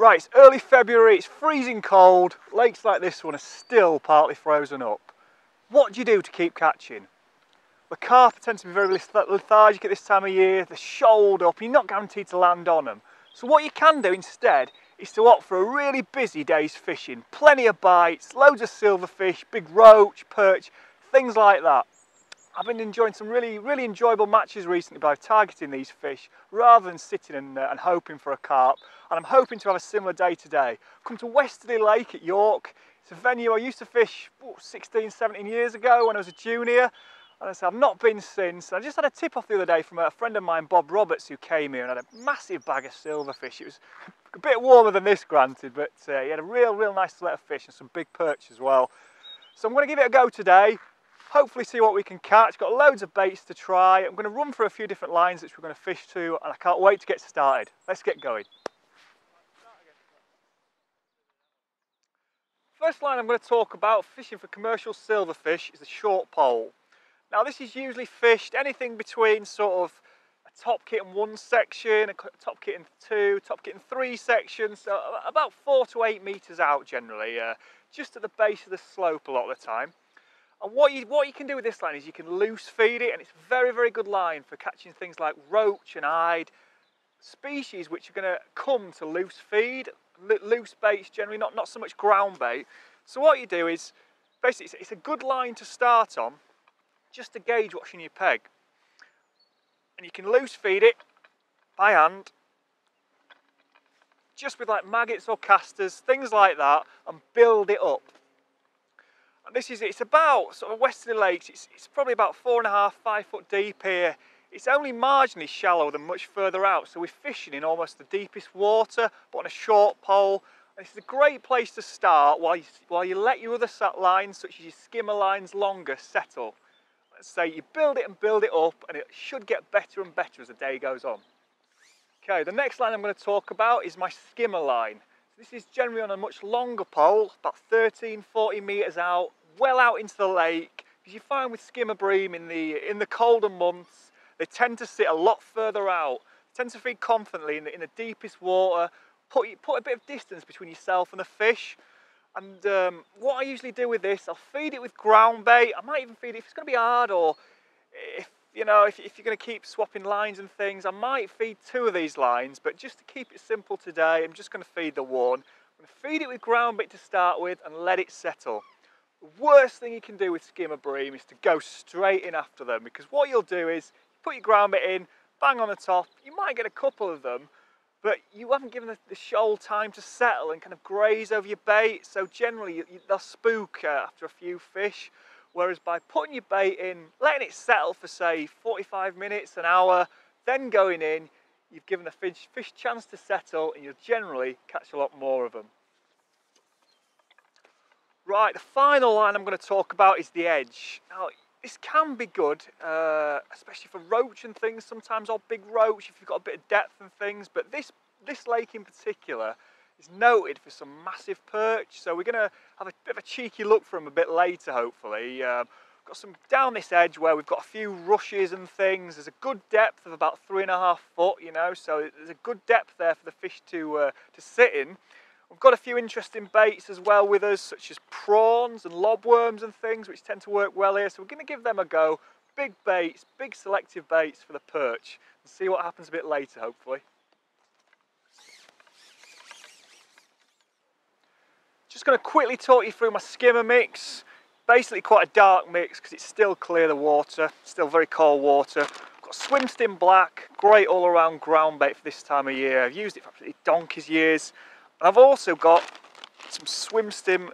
Right, it's early February, it's freezing cold, lakes like this one are still partly frozen up. What do you do to keep catching? The carp tend to be very lethargic at this time of year, they're shoaled up, you're not guaranteed to land on them. So what you can do instead is to opt for a really busy day's fishing. Plenty of bites, loads of silverfish, big roach, perch, things like that. I've been enjoying some really, really enjoyable matches recently by targeting these fish rather than sitting and, uh, and hoping for a carp. And I'm hoping to have a similar day today. Come to Westerly Lake at York. It's a venue I used to fish oh, 16, 17 years ago when I was a junior. And I said, I've not been since. I just had a tip off the other day from a friend of mine, Bob Roberts, who came here and had a massive bag of silverfish. It was a bit warmer than this, granted, but uh, he had a real, real nice set of fish and some big perch as well. So I'm going to give it a go today hopefully see what we can catch. Got loads of baits to try. I'm going to run through a few different lines which we're going to fish to and I can't wait to get started. Let's get going. First line I'm going to talk about fishing for commercial silverfish is a short pole. Now this is usually fished anything between sort of a top kit in one section, a top kit in two, top kit in three sections, so about four to eight metres out generally, uh, just at the base of the slope a lot of the time. And what you, what you can do with this line is you can loose feed it and it's very, very good line for catching things like roach and ide, species which are going to come to loose feed, loose baits generally, not, not so much ground bait. So what you do is, basically it's, it's a good line to start on just to gauge what's in your peg. And you can loose feed it by hand, just with like maggots or casters, things like that, and build it up this is it's about sort of westerly lakes. It's, it's probably about four and a half five foot deep here. It's only marginally shallower than much further out so we're fishing in almost the deepest water but on a short pole. And this is a great place to start while you, while you let your other sat lines such as your skimmer lines longer settle. Let's say you build it and build it up and it should get better and better as the day goes on. Okay the next line I'm going to talk about is my skimmer line. This is generally on a much longer pole, about 13, 40 metres out, well out into the lake. Because you find with skimmer bream in the, in the colder months, they tend to sit a lot further out. They tend to feed confidently in the, in the deepest water, put, put a bit of distance between yourself and the fish. And um, what I usually do with this, I'll feed it with ground bait. I might even feed it if it's going to be hard or if you know, if, if, you're going to keep swapping lines and things, I might feed two of these lines, but just to keep it simple today, I'm just going to feed the one. I'm going to feed it with ground bait to start with and let it settle. Worst thing you can do with skimmer bream is to go straight in after them because what you'll do is put your ground bait in, bang on the top, you might get a couple of them, but you haven't given the, the shoal time to settle and kind of graze over your bait, so generally you, they'll spook uh, after a few fish. Whereas by putting your bait in, letting it settle for say 45 minutes, an hour, then going in, you've given the fish, fish chance to settle and you'll generally catch a lot more of them. Right, the final line I'm going to talk about is the edge. Now, this can be good, uh, especially for roach and things, sometimes or big roach if you've got a bit of depth and things, but this, this lake in particular is noted for some massive perch, so we're going to have a bit of a cheeky look for them a bit later, hopefully. Um, got some down this edge where we've got a few rushes and things. There's a good depth of about three and a half foot, you know, so there's a good depth there for the fish to, uh, to sit in. We've got a few interesting baits as well with us, such as prawns and lobworms and things, which tend to work well here. So we're going to give them a go. Big baits, big selective baits for the perch, and see what happens a bit later, hopefully. Just going to quickly talk you through my skimmer mix. Basically quite a dark mix because it's still clear the water, still very cold water. I've got Swim Stim Black, great all around ground bait for this time of year. I've used it for absolutely donkey's years. And I've also got some Swim Stim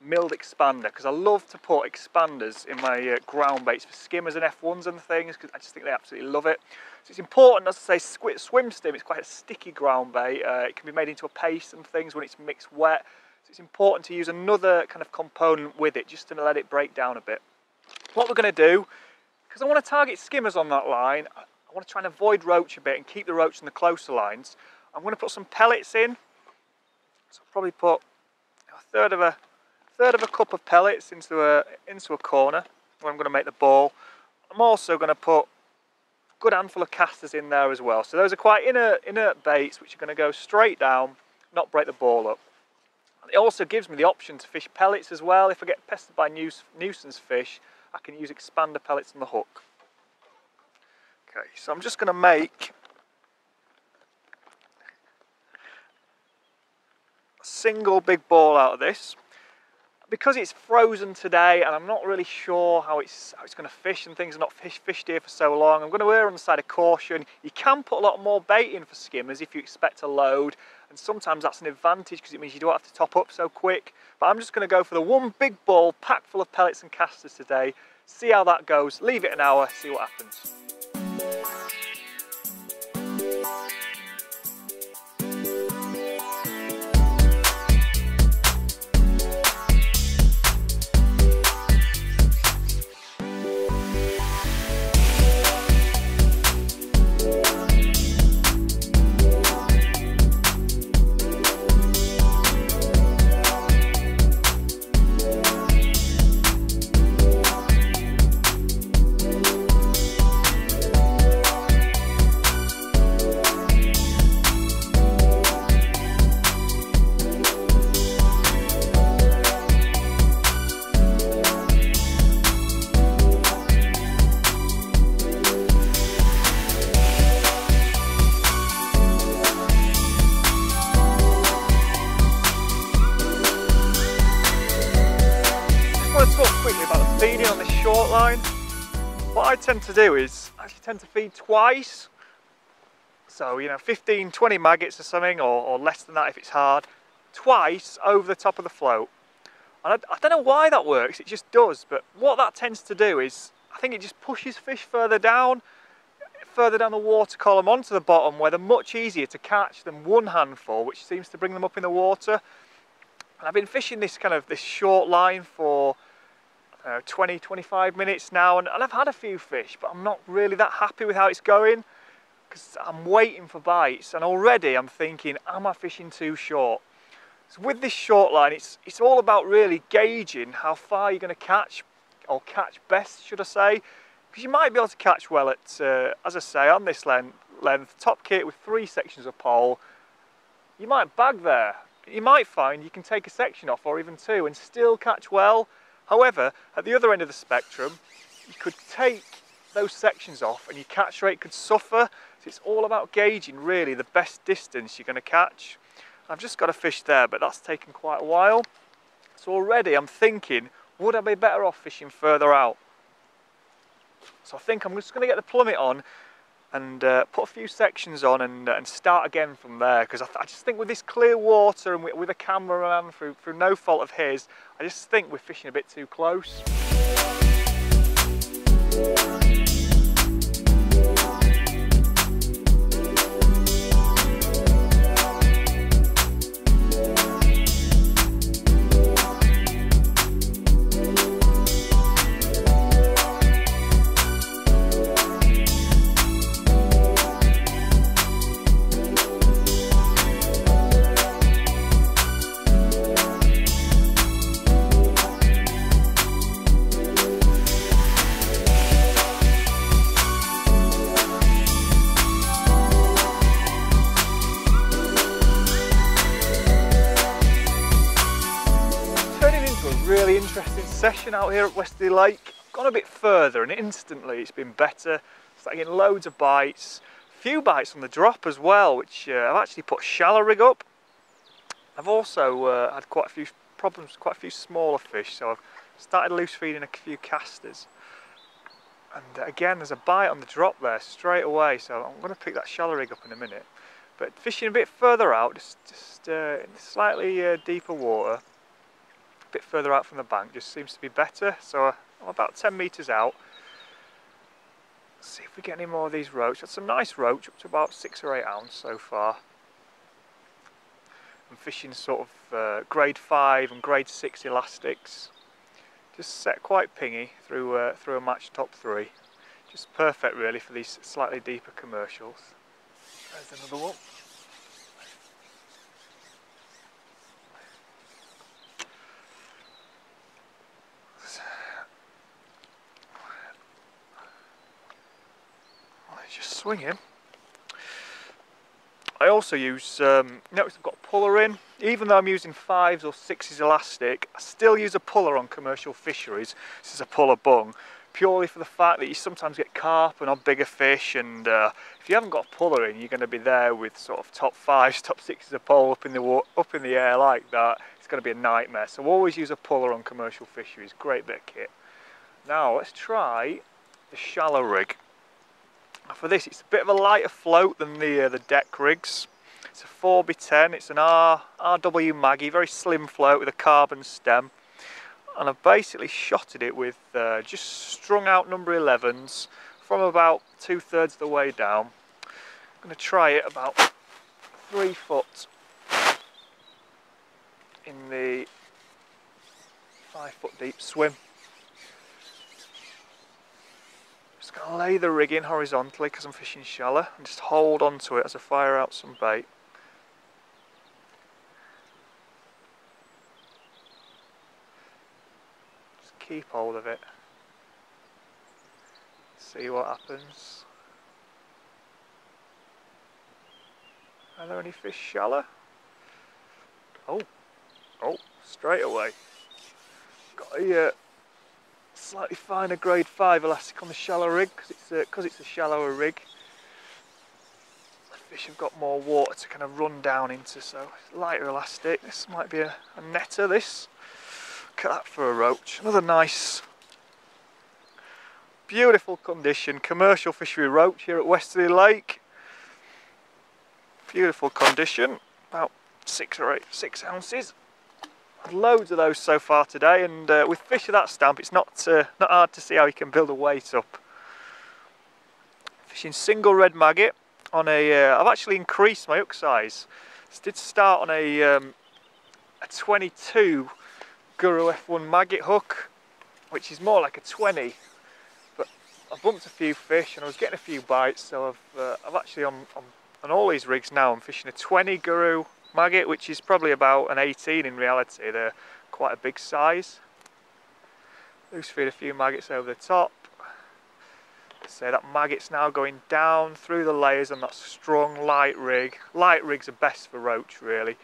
milled expander because I love to put expanders in my uh, ground baits for skimmers and F1s and things because I just think they absolutely love it. So it's important, as I say, swim stim, it's quite a sticky ground bait. Uh, it can be made into a paste and things when it's mixed wet. So it's important to use another kind of component with it just to let it break down a bit. What we're going to do, because I want to target skimmers on that line, I want to try and avoid roach a bit and keep the roach in the closer lines. I'm going to put some pellets in so I'll probably put a third of a third of a cup of pellets into a into a corner where I'm going to make the ball. I'm also going to put a good handful of casters in there as well. So those are quite inert, inert baits which are going to go straight down not break the ball up. It also gives me the option to fish pellets as well. If I get pestered by nuisance fish, I can use expander pellets on the hook. Okay, so I'm just going to make a single big ball out of this because it's frozen today and I'm not really sure how it's how it's going to fish and things are not fish, fished here for so long, I'm going to err on the side of caution. You can put a lot more bait in for skimmers if you expect a load and sometimes that's an advantage because it means you don't have to top up so quick. But I'm just going to go for the one big ball packed full of pellets and casters today, see how that goes, leave it an hour, see what happens. Do is actually tend to feed twice. So, you know, 15, 20 maggots or something, or, or less than that if it's hard, twice over the top of the float. And I, I don't know why that works, it just does. But what that tends to do is, I think it just pushes fish further down, further down the water column onto the bottom where they're much easier to catch than one handful, which seems to bring them up in the water. And I've been fishing this kind of this short line for uh, 20, 25 minutes now, and, and I've had a few fish, but I'm not really that happy with how it's going because I'm waiting for bites, and already I'm thinking, am I fishing too short? So with this short line, it's, it's all about really gauging how far you're going to catch, or catch best, should I say, because you might be able to catch well at, uh, as I say, on this length, length, top kit with three sections of pole, you might bag there. You might find you can take a section off, or even two, and still catch well, However, at the other end of the spectrum, you could take those sections off and your catch rate could suffer. So it's all about gauging really the best distance you're going to catch. I've just got a fish there, but that's taken quite a while. So already I'm thinking, would I be better off fishing further out? So I think I'm just going to get the plummet on and uh, put a few sections on and, uh, and start again from there because I, I, just think with this clear water and with, a cameraman through, through no fault of his I just think we're fishing a bit too close. Session out here at Westerly Lake. Gone a bit further and instantly it's been better. Started getting loads of bites. Few bites on the drop as well, which uh, I've actually put shallow rig up. I've also uh, had quite a few problems, quite a few smaller fish, so I've started loose feeding a few casters. And again, there's a bite on the drop there straight away, so I'm going to pick that shallow rig up in a minute. But fishing a bit further out, just, just uh, slightly uh, deeper water, a bit further out from the bank just seems to be better. So I'm about 10 metres out. Let's see if we get any more of these roach. That's some nice roach, up to about six or eight ounce so far. I'm fishing sort of uh, grade five and grade six elastics. Just set quite pingy through uh, through a match top three. Just perfect really for these slightly deeper commercials. There's another one. I also use, um, notice I've got a puller in. Even though I'm using fives or sixes elastic, I still use a puller on commercial fisheries. This is a puller bung, purely for the fact that you sometimes get carp and on bigger fish and uh, if you haven't got a puller in, you're going to be there with sort of top fives, top sixes of pole up in the up in the air like that. It's going to be a nightmare. So always use a puller on commercial fisheries. Great bit of kit. Now let's try the shallow rig. For this, it's a bit of a lighter float than the uh, the deck rigs. It's a 4x10 it's an R, RW Maggie, very slim float with a carbon stem. And I've basically shotted it with uh, just strung out number 11s from about two thirds of the way down. I'm going to try it about three foot in the five foot deep swim. Just going to lay the rig in horizontally because I'm fishing shallow and just hold on to it as I fire out some bait. Just keep hold of it. See what happens. Are there any fish shallow? Oh, oh, straight away. Got a uh, slightly finer grade 5 elastic on the shallow rig because it's, a, cause it's a shallower rig. The fish have got more water to kind of run down into so lighter elastic. This might be a, a netter this. Look at that for a roach. Another nice beautiful condition commercial fishery roach here at Westerly Lake. Beautiful condition, about six or eight, six ounces loads of those so far today and uh, with fish of that stamp it's not uh, not hard to see how you can build a weight up. Fishing single red maggot on a. have uh, actually increased my hook size. This did start on a, um, a 22 Guru F1 maggot hook which is more like a 20 but I bumped a few fish and I was getting a few bites so I've, uh, I've actually on, on, on all these rigs now I'm fishing a 20 Guru maggot, which is probably about an 18 in reality. They're quite a big size. Loose feed a few maggots over the top. So that maggot's now going down through the layers on that strong light rig. Light rigs are best for roach really.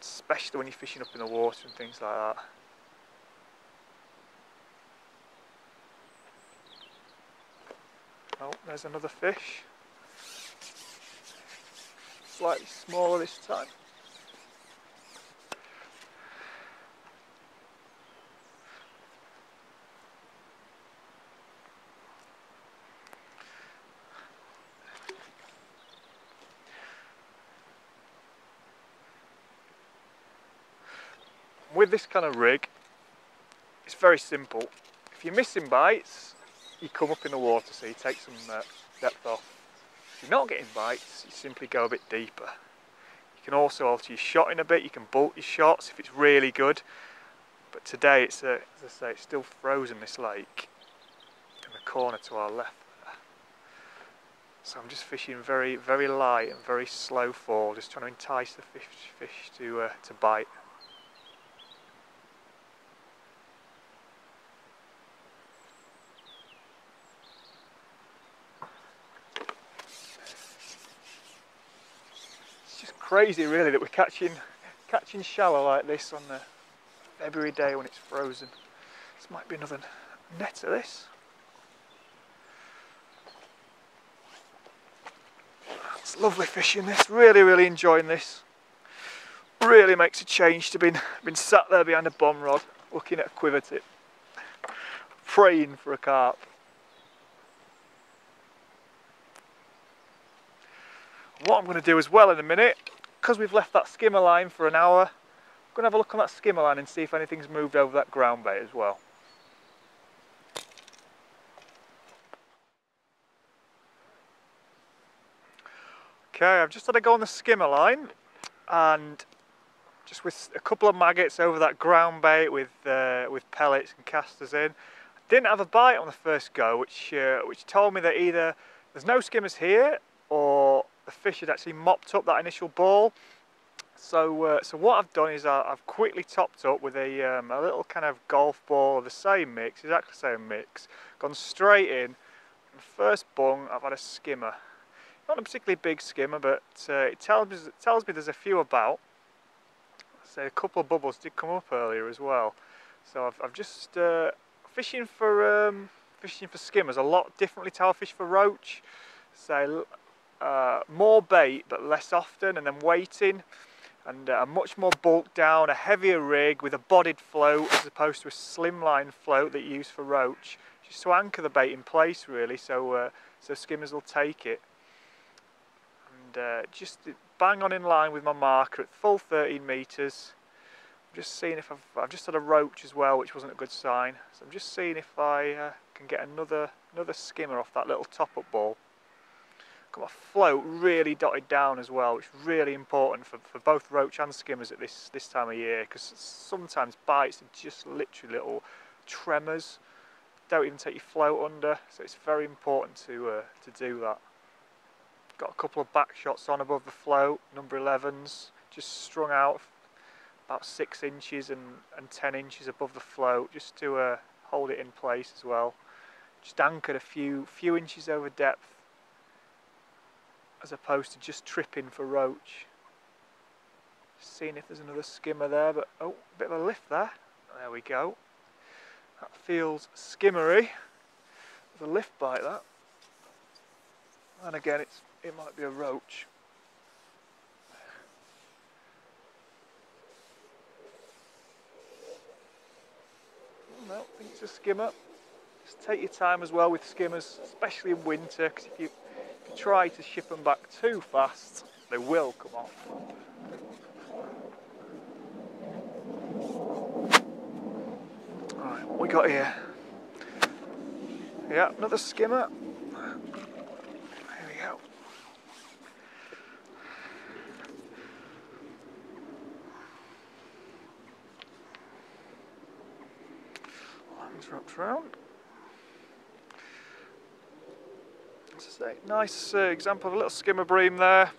Especially when you're fishing up in the water and things like that. Oh, there's another fish slightly smaller this time. With this kind of rig, it's very simple. If you're missing bites, you come up in the water so you take some uh, depth off. If you're not getting bites, you simply go a bit deeper. You can also alter your shot in a bit, you can bolt your shots if it's really good. But today, it's a, as I say, it's still frozen this lake in the corner to our left. So I'm just fishing very, very light and very slow fall, just trying to entice the fish, fish to, uh, to bite. Crazy really that we're catching catching shallow like this on the February day when it's frozen. This might be another net of this. It's lovely fishing this, really really enjoying this. Really makes a change to being been sat there behind a bomb rod looking at a quiver tip, praying for a carp. What I'm going to do as well in a minute because we've left that skimmer line for an hour, I'm going to have a look on that skimmer line and see if anything's moved over that ground bait as well. Okay, I've just had to go on the skimmer line and just with a couple of maggots over that ground bait with uh, with pellets and casters in. I didn't have a bite on the first go, which uh, which told me that either there's no skimmers here the fish had actually mopped up that initial ball. So, uh, so what I've done is I, have quickly topped up with a, um, a little kind of golf ball of the same mix, exactly the same mix, gone straight in. And first bung, I've had a skimmer. not a particularly big skimmer, but uh, it tells me, it tells me there's a few about. So a couple of bubbles did come up earlier as well. So I've, I've just uh, fishing for um, fishing for skimmers a lot differently to how I fish for roach. So uh, more bait but less often, and then waiting, and uh, a much more bulk down, a heavier rig with a bodied float as opposed to a slimline float that you use for roach, just to anchor the bait in place really, so uh, so skimmers will take it and uh, just bang on in line with my marker at full 13 metres. I'm just seeing if I've, I've just had a roach as well, which wasn't a good sign. So I'm just seeing if I uh, can get another another skimmer off that little top-up ball. Got my float really dotted down as well, which is really important for, for both roach and skimmers at this this time of year, because sometimes bites are just literally little tremors. Don't even take your float under, so it's very important to uh, to do that. Got a couple of back shots on above the float, number 11s, just strung out about 6 inches and, and 10 inches above the float, just to uh, hold it in place as well. Just anchored a few, few inches over depth, as opposed to just tripping for roach. Seeing if there's another skimmer there, but oh, a bit of a lift there. There we go. That feels skimmery. There's a lift bite that. And again, it's it might be a roach. Oh, no, I think it's a skimmer. Just take your time as well with skimmers, especially in winter, because if you try to ship them back too fast, they will come off. Alright, what we got here? Yeah, another skimmer. There we go. Lines wrapped around. As I say, nice uh, example of a little skimmer bream there,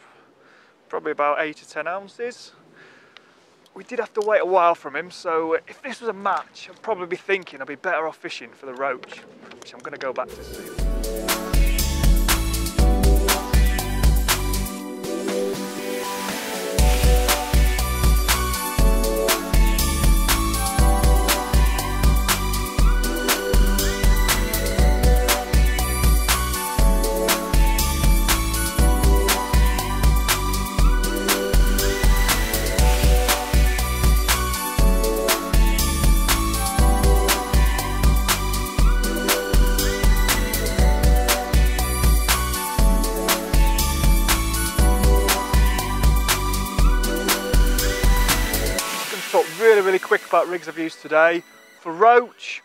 probably about 8 to 10 ounces. We did have to wait a while from him, so if this was a match, I'd probably be thinking I'd be better off fishing for the roach, which I'm going to go back to soon. I've used today. For roach,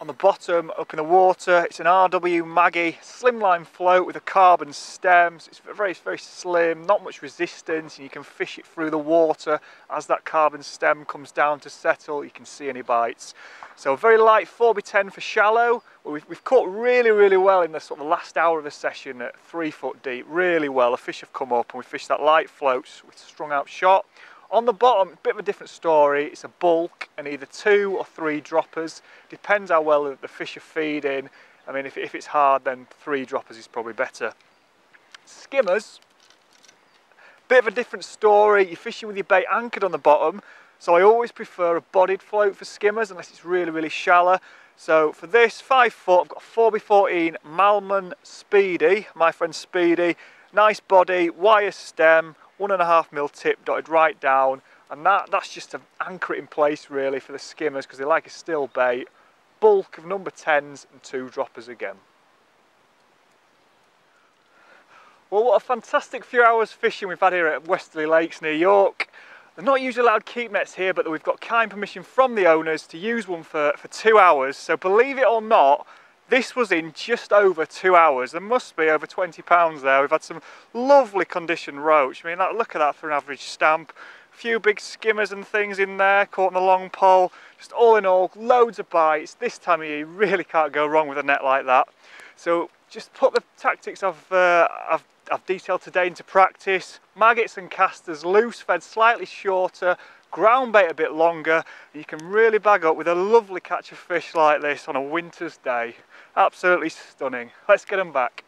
on the bottom, up in the water, it's an RW Maggie slimline float with a carbon stem. So it's very, very slim, not much resistance, and you can fish it through the water as that carbon stem comes down to settle. You can see any bites. So very light 4x10 for shallow. We've, we've caught really, really well in the sort of last hour of the session at three foot deep, really well. The fish have come up and we fished that light float with strung out shot. On the bottom, bit of a different story. It's a bulk and either two or three droppers. Depends how well the fish are feeding. I mean, if, if it's hard, then three droppers is probably better. Skimmers, bit of a different story. You're fishing with your bait anchored on the bottom. So I always prefer a bodied float for skimmers unless it's really, really shallow. So for this, five foot, I've got a 4x14 Malman Speedy, my friend Speedy. Nice body, wire stem, one and a half mil tip dotted right down and that that's just to anchor it in place really for the skimmers because they like a still bait. Bulk of number 10s and two droppers again. Well what a fantastic few hours fishing we've had here at Westerly Lakes near York. They're not usually allowed keep nets here but we've got kind permission from the owners to use one for, for two hours. So believe it or not this was in just over two hours. There must be over 20 pounds there. We've had some lovely condition roach. I mean, look at that for an average stamp. A few big skimmers and things in there, caught in the long pole. Just all in all, loads of bites. This time of year, you really can't go wrong with a net like that. So just put the tactics I've, uh, I've, I've detailed today into practice. Maggots and casters loose, fed slightly shorter, ground bait a bit longer. You can really bag up with a lovely catch of fish like this on a winter's day. Absolutely stunning. Let's get them back.